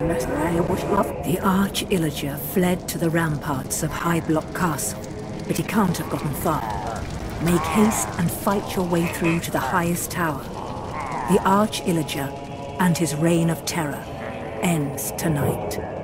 The Arch Illager fled to the ramparts of Highblock Castle, but he can't have gotten far. Make haste and fight your way through to the highest tower. The Arch Illager and his reign of terror ends tonight.